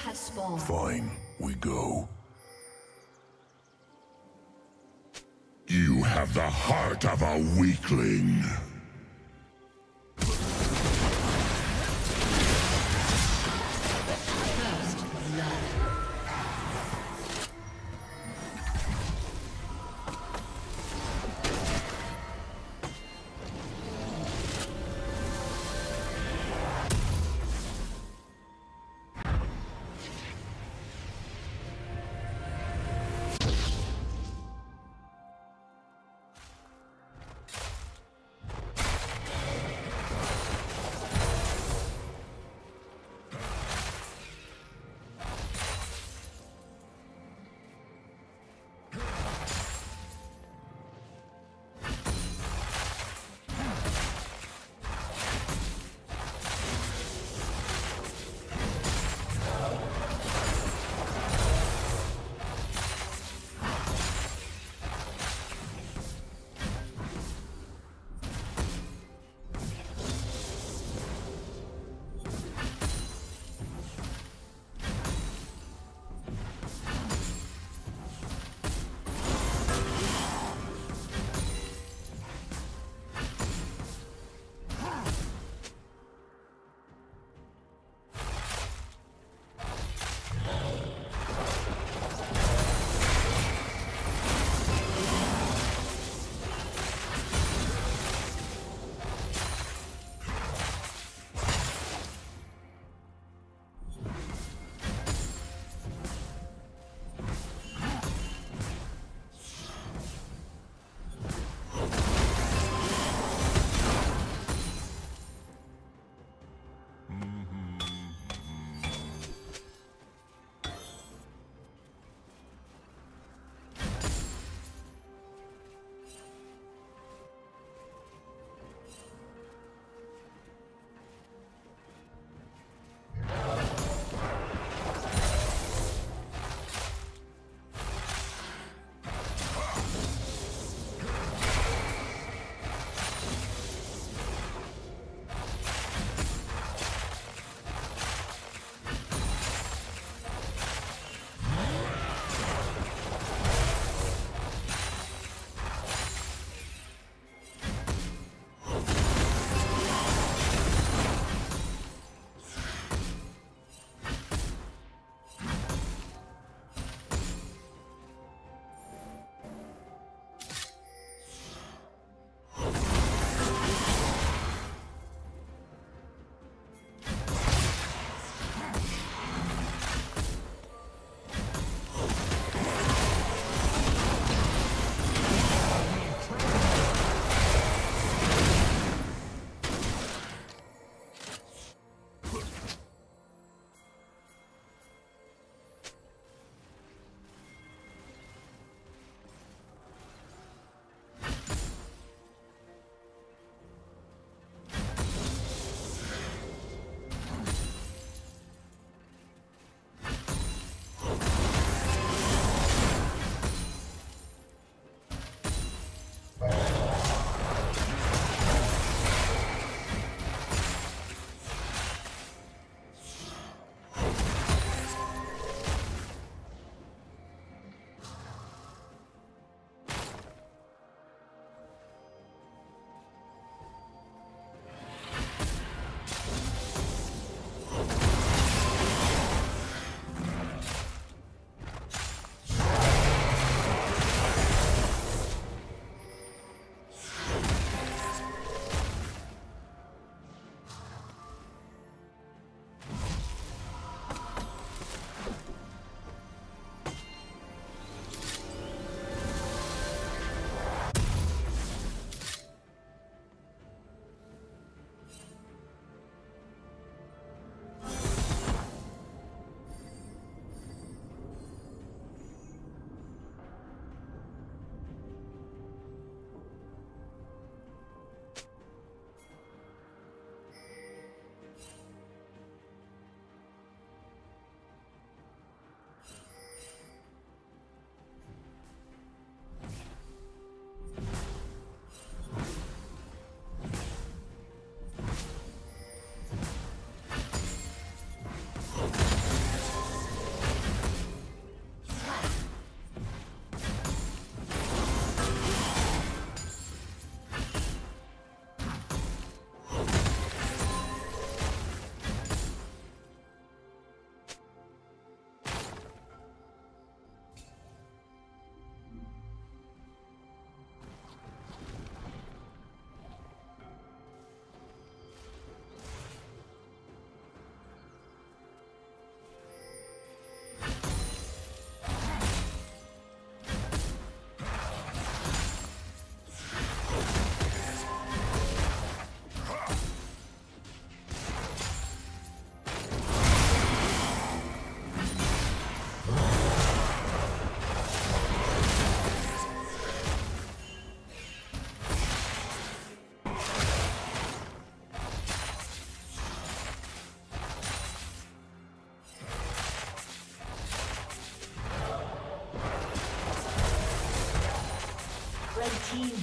has spawned. Fine, we go. You have the heart of a weakling.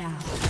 Shut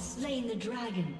Slain the dragon.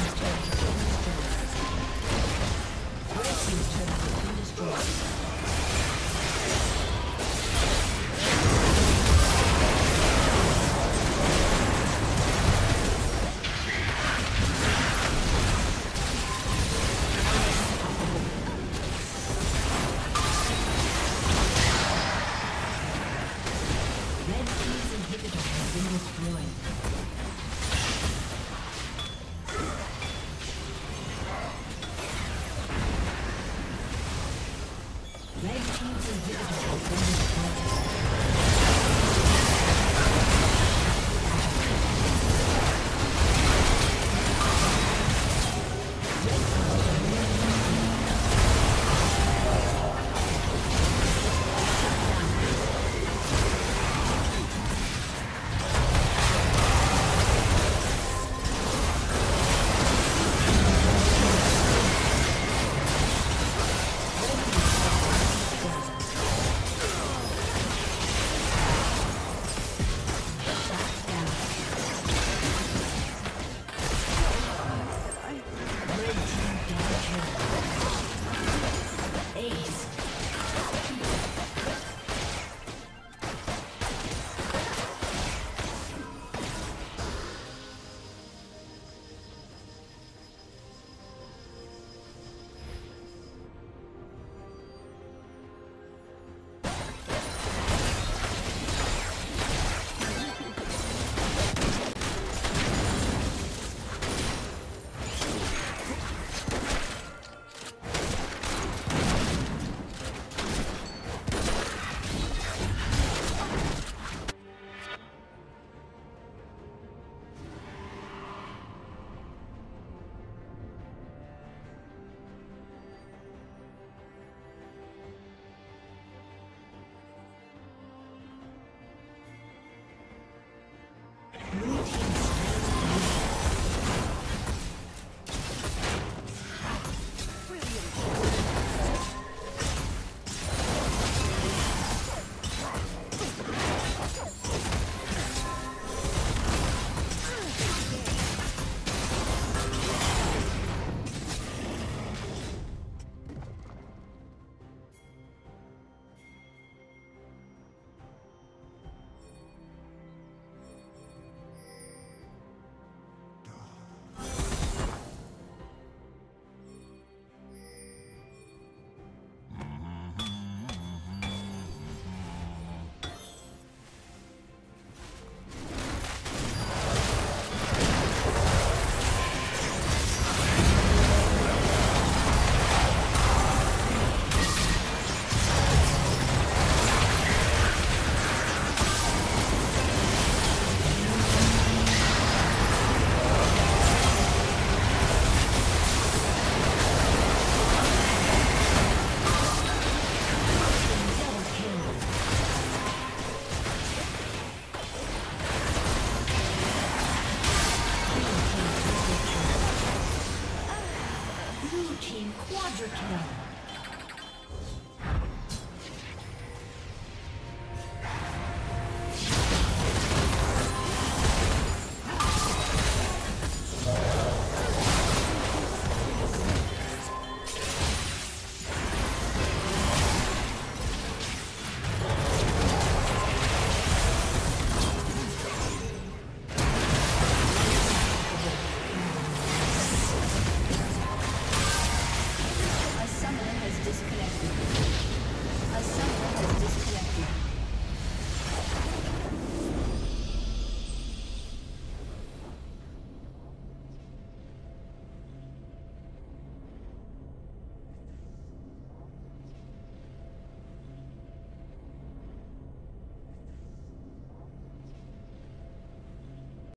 destroyed.